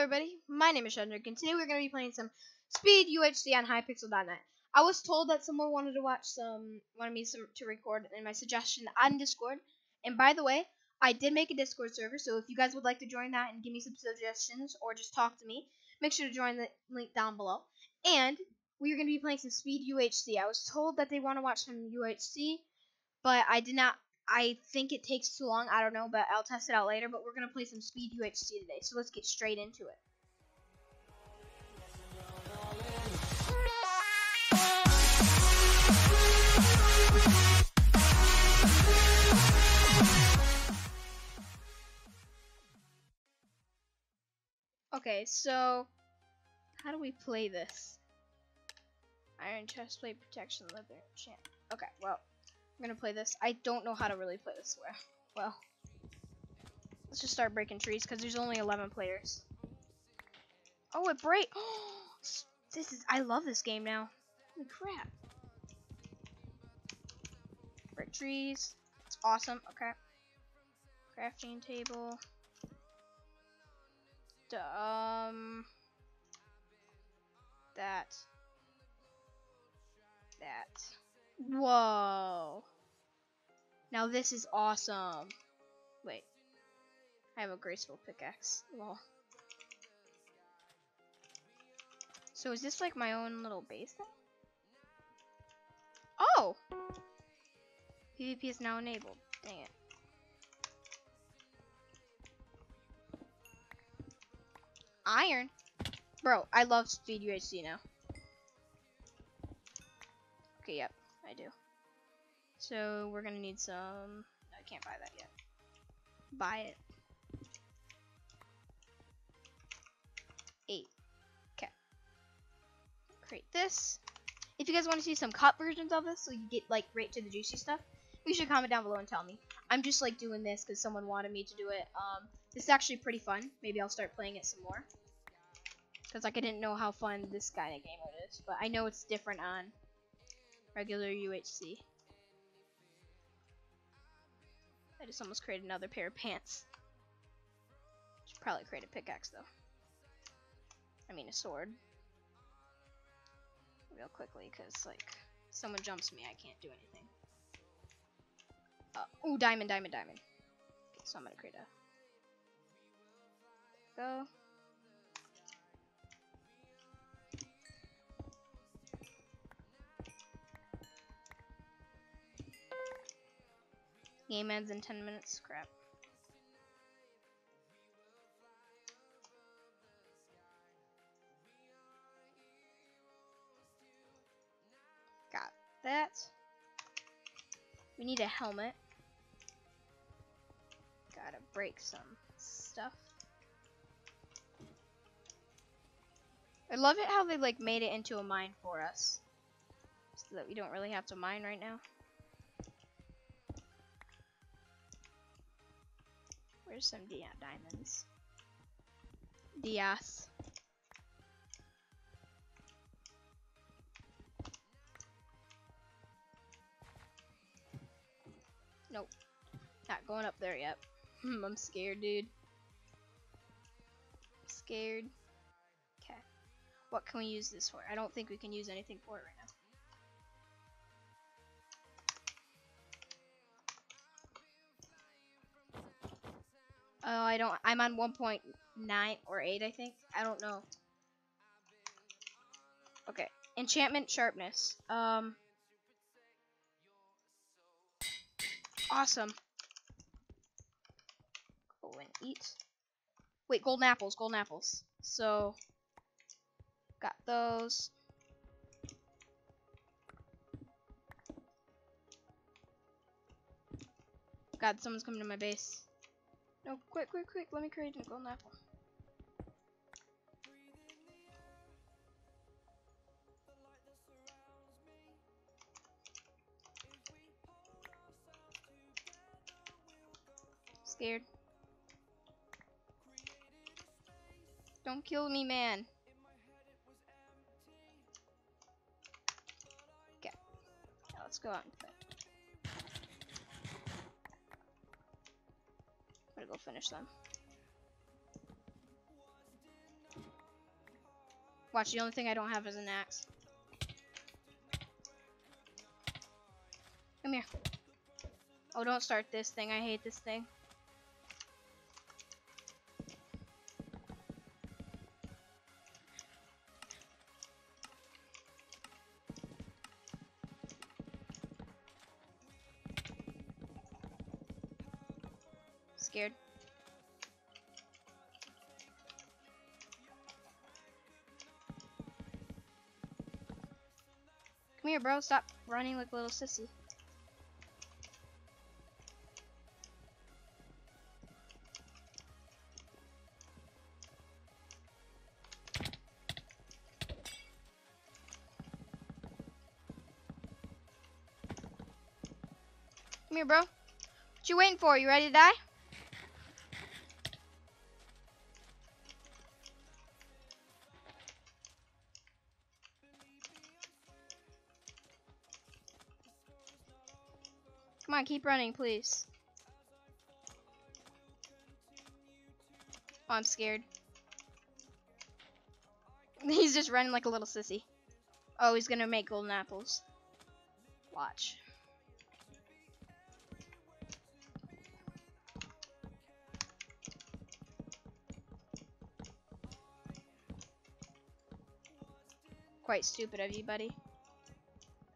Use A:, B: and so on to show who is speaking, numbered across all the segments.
A: everybody, my name is Shenzric, and today we're going to be playing some Speed UHC on Hypixel.net. I was told that someone wanted to watch some, wanted me some, to record in my suggestion on Discord. And by the way, I did make a Discord server, so if you guys would like to join that and give me some suggestions or just talk to me, make sure to join the link down below. And we are going to be playing some Speed UHC. I was told that they want to watch some UHC, but I did not I think it takes too long. I don't know, but I'll test it out later. But we're going to play some Speed UHC today. So let's get straight into it. Okay, so how do we play this? Iron chest plate protection leather champ. Okay, well, I'm gonna play this. I don't know how to really play this well. Let's just start breaking trees because there's only 11 players. Oh, it break. This is. I love this game now. Holy crap! Break trees. It's awesome. Okay. Crafting table. Um. That. That. Whoa. Now this is awesome. Wait. I have a graceful pickaxe. Lol. So is this like my own little base thing? Oh! PvP is now enabled. Dang it. Iron? Bro, I love Speed UHC now. Okay, yep. I do. So we're gonna need some. I can't buy that yet. Buy it. Eight. Okay. Create this. If you guys want to see some cut versions of this, so you get like right to the juicy stuff, you should comment down below and tell me. I'm just like doing this because someone wanted me to do it. Um, this is actually pretty fun. Maybe I'll start playing it some more. Because like I didn't know how fun this kind of game is, but I know it's different on regular UHC. I just almost created another pair of pants. Should probably create a pickaxe though. I mean a sword. Real quickly, because like someone jumps me, I can't do anything. Uh, oh, diamond, diamond, diamond. Okay, so I'm gonna create a. Go. Game ends in 10 minutes. Crap. Got that. We need a helmet. Gotta break some stuff. I love it how they like made it into a mine for us. So that we don't really have to mine right now. Where's some di diamonds? Dias. Uh, nope. Not going up there yet. I'm scared, dude. Scared. Okay. What can we use this for? I don't think we can use anything for it right now. Oh, I don't. I'm on 1.9 or 8, I think. I don't know. Okay. Enchantment sharpness. Um. Awesome. Go and eat. Wait, golden apples, golden apples. So, got those. God, someone's coming to my base. No, quick, quick, quick. Let me create a golden apple. Scared. Don't kill me, man. Okay. Now let's go out and play. gonna go finish them. Watch, the only thing I don't have is an axe. Come here. Oh, don't start this thing. I hate this thing. Scared. Come here, bro. Stop running like a little sissy. Come here, bro. What you waiting for? You ready to die? Come on, keep running, please. Oh, I'm scared. He's just running like a little sissy. Oh, he's gonna make golden apples. Watch. Quite stupid of you, buddy.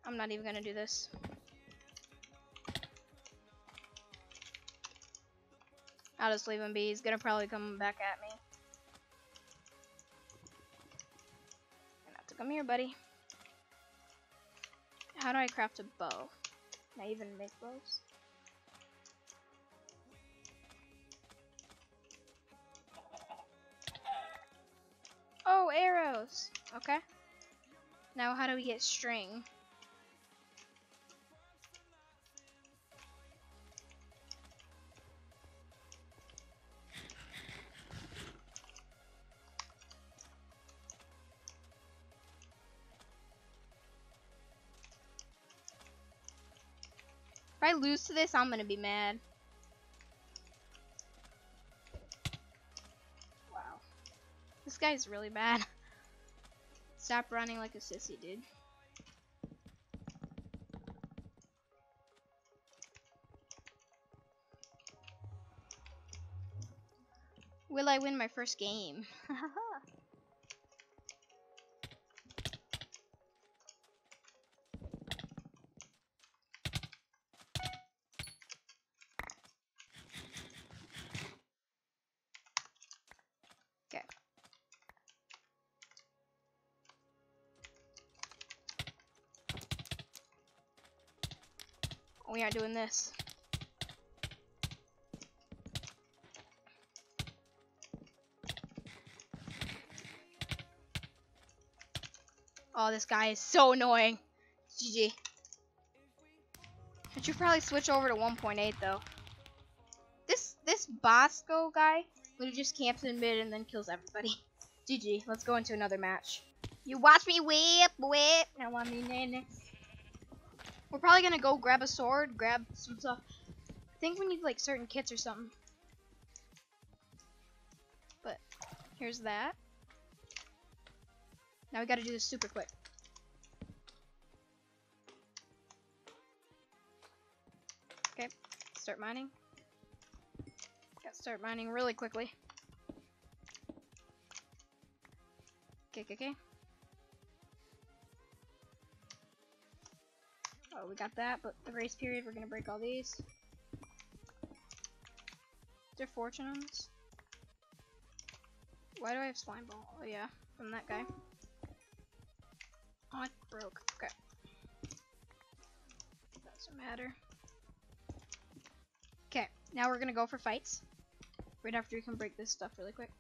A: I'm not even gonna do this. I'll just leave him be. He's gonna probably come back at me. Gonna have to come here, buddy. How do I craft a bow? Can I even make bows? Oh, arrows. Okay. Now how do we get string? Lose to this, I'm gonna be mad. Wow. This guy's really bad. Stop running like a sissy, dude. Will I win my first game? We aren't doing this. Oh, this guy is so annoying. GG. I should probably switch over to 1.8 though. This this Bosco guy who just camps in mid and then kills everybody. GG. Let's go into another match. You watch me whip, whip. Now I mean, nene. We're probably gonna go grab a sword, grab some stuff. I think we need like certain kits or something. But here's that. Now we gotta do this super quick. Okay, start mining. Gotta start mining really quickly. Okay, okay, okay. We got that, but the race period, we're gonna break all these. Is there fortune on this? Why do I have slime ball? Oh yeah, from that guy. Oh, it broke. Okay. Doesn't matter. Okay, now we're gonna go for fights. Right after we can break this stuff really quick.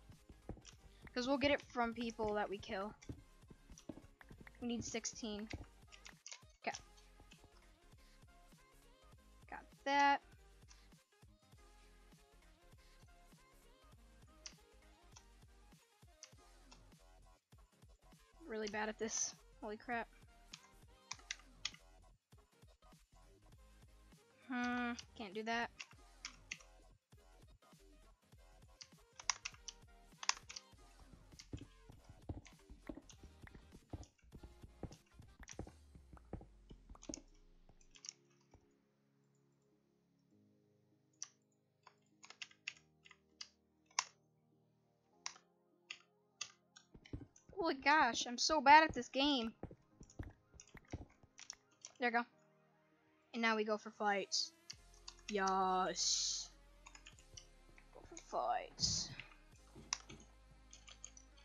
A: Because we'll get it from people that we kill. We need 16. That. Really bad at this. Holy crap. Hmm, can't do that. Gosh, I'm so bad at this game. There we go. And now we go for fights. Yes. Go for fights.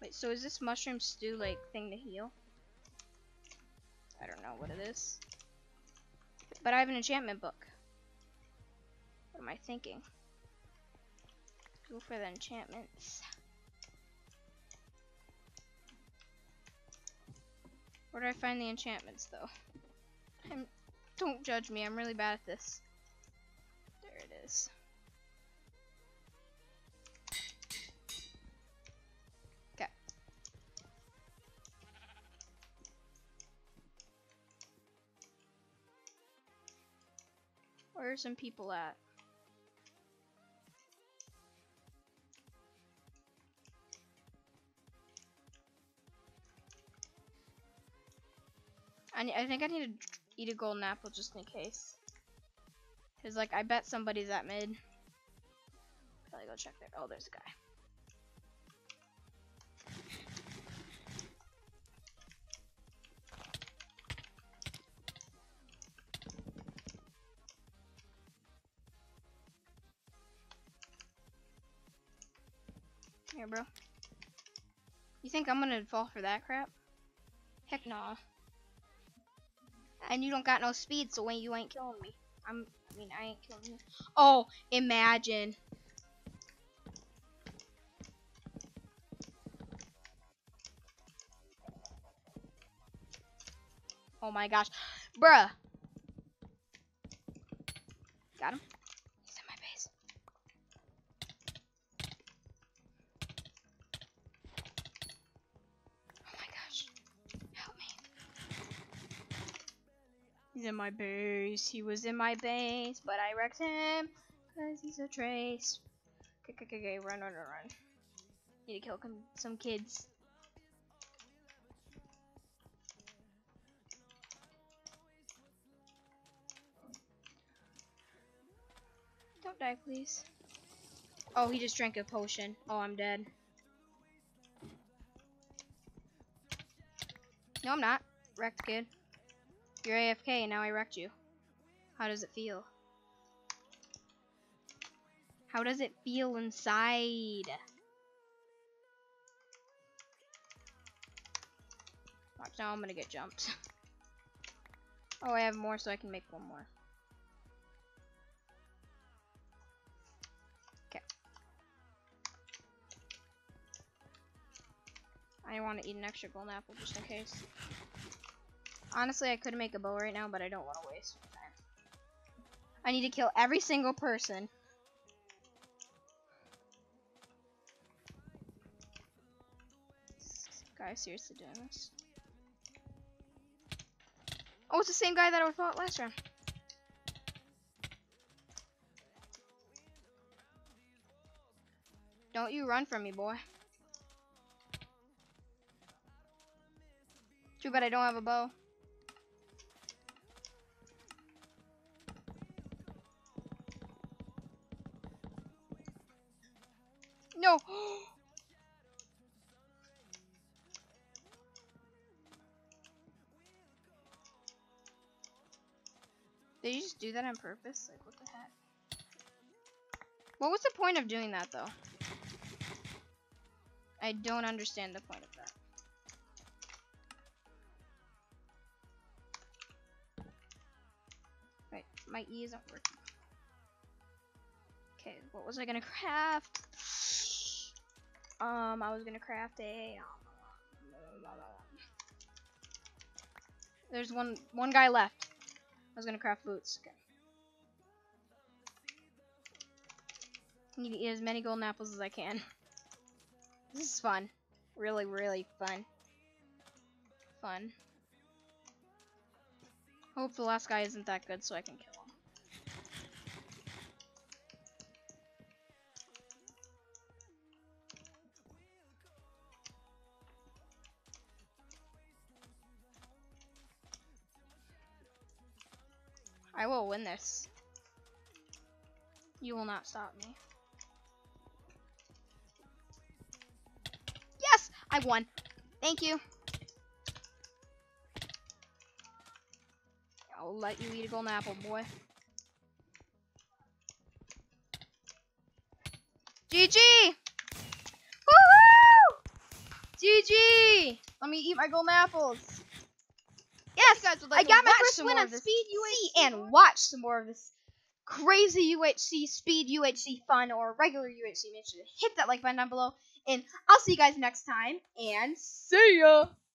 A: Wait, so is this mushroom stew like thing to heal? I don't know what it is. But I have an enchantment book. What am I thinking? Go for the enchantments. Where do I find the enchantments though? I'm, don't judge me, I'm really bad at this. There it is. Okay. Where are some people at? I, I think I need to eat a golden apple just in case. Cause like I bet somebody's at mid. Probably go check there. Oh, there's a guy. Here, bro. You think I'm gonna fall for that crap? Heck no. And you don't got no speed, so when you ain't killing me. I'm I mean I ain't killing you. Oh, imagine. Oh my gosh. Bruh. Got him. He's in my base. Oh my gosh. Help me. He's in my base. He was in my base, but I wrecked him because he's a trace. Okay, okay, okay, run, run, run, run. Need to kill some kids. Don't die, please. Oh, he just drank a potion. Oh, I'm dead. No, I'm not. Wrecked kid. You're AFK now I wrecked you. How does it feel? How does it feel inside? Watch now I'm gonna get jumped. oh, I have more so I can make one more. Okay. I want to eat an extra golden apple just in case. Honestly, I could make a bow right now, but I don't want to waste time. I need to kill every single person. Guy seriously doing this? Oh, it's the same guy that I fought last round. Don't you run from me, boy. Too bad I don't have a bow. No. Did you just do that on purpose? Like, what the heck? What was the point of doing that, though? I don't understand the point of that. Wait, my E isn't working. Okay, what was I gonna craft? Um, I was gonna craft a. um, There's one one guy left. I was gonna craft boots. Okay. Need to eat as many golden apples as I can. This is fun. Really, really fun. Fun. Hope the last guy isn't that good so I can kill him. Win this. You will not stop me. Yes! I won. Thank you. I'll let you eat a golden apple, boy. GG! Woohoo! GG! Let me eat my golden apples. Yes,
B: guys would like
A: I got my first win on Speed UHC and watch some more of this crazy UHC, Speed UHC fun, or regular UHC. Make sure to hit that like button down below. And I'll see you guys next time. And see ya!